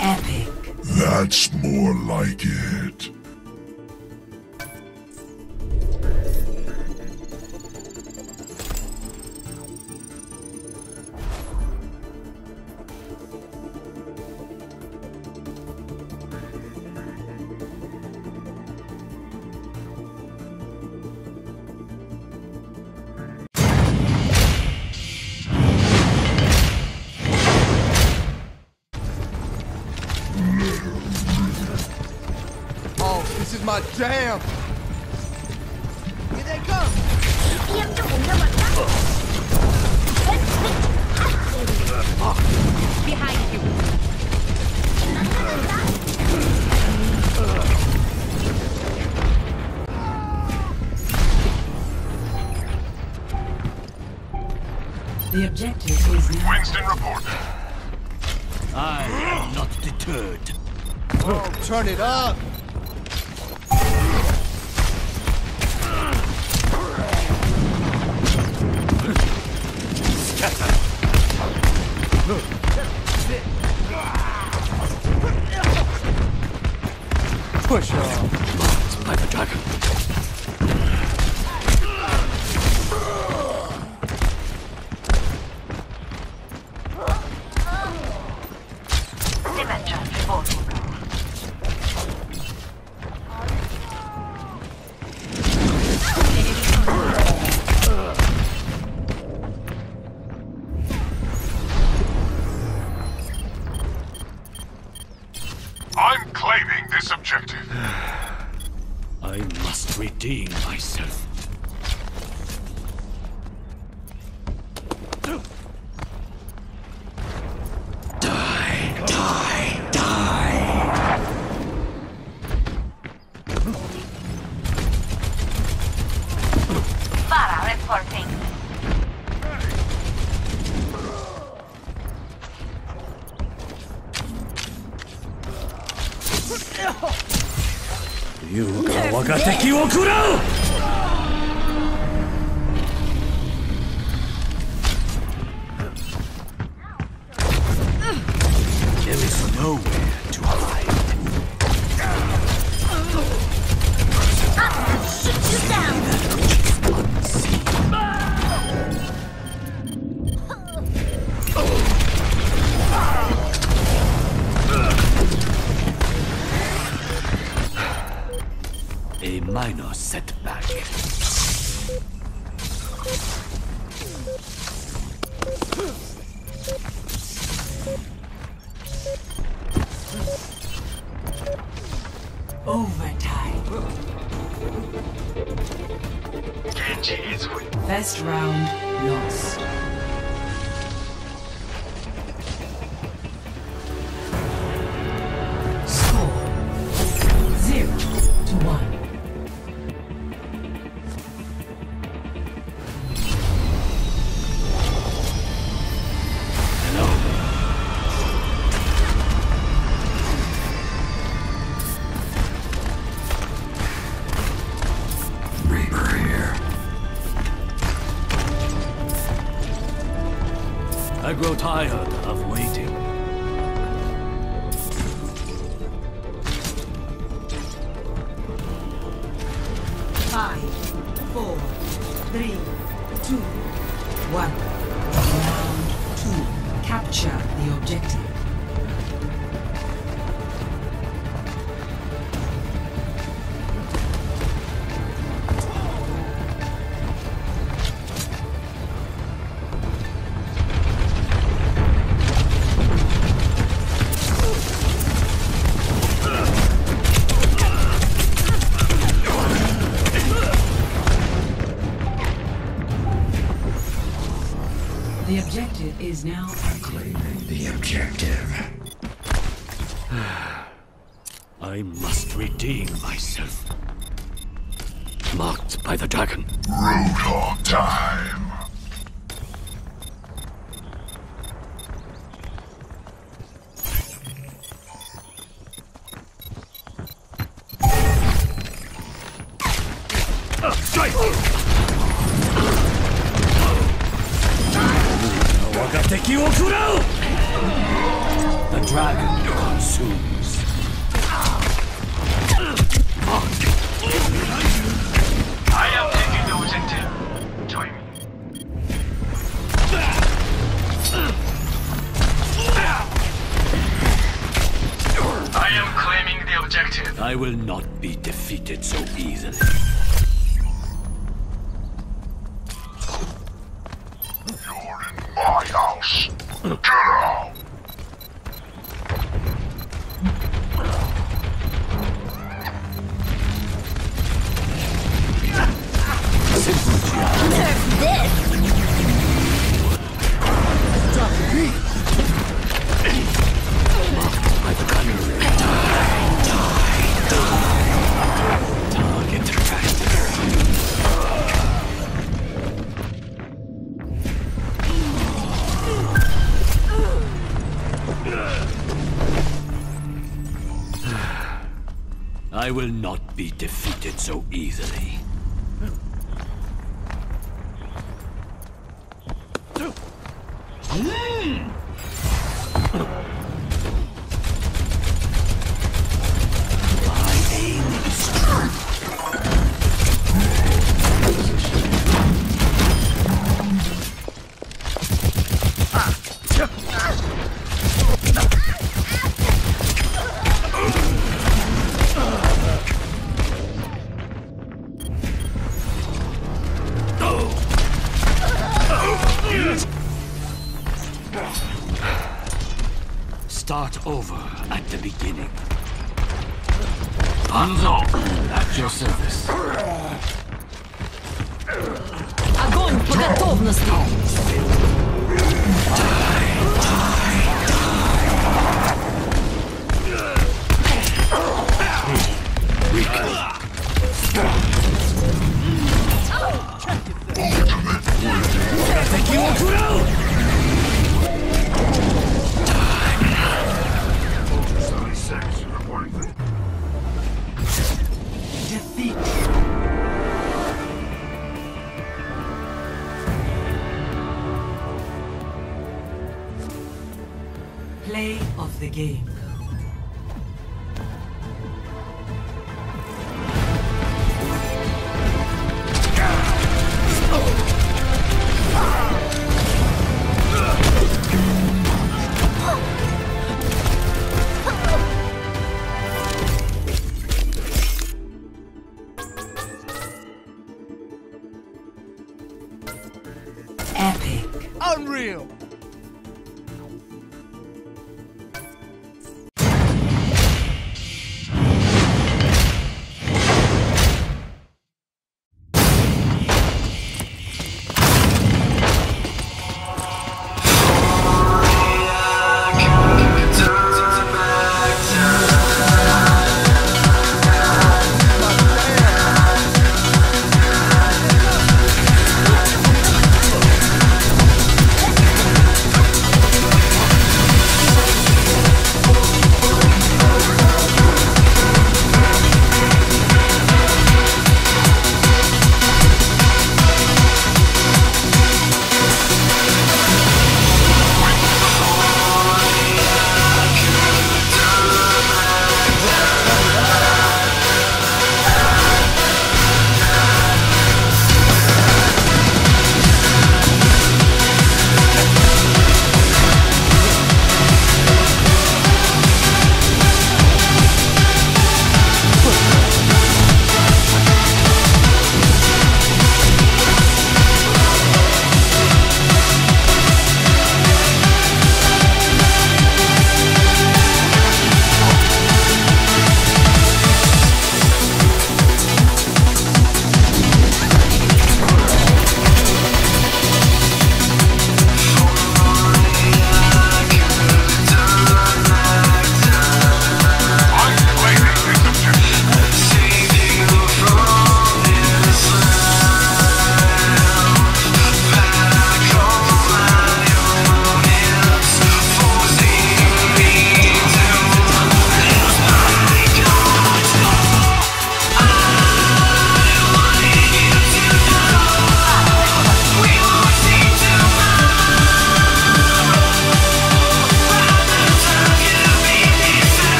Epic. That's more like it. Objective is now. Winston report. I am not deterred. Oh, turn it up! Push off. 产之后组。You が我が敵を食らう Overtime. First round lost. Five, four, three, two, one. Round two. Capture the objective. I must redeem myself. Marked by the dragon. Roadhog time. I will not be defeated so easily. You're in my house. Get out! I will not be defeated so easily. Hanzo, at your service. Огонь по готовности! Defeat. The game.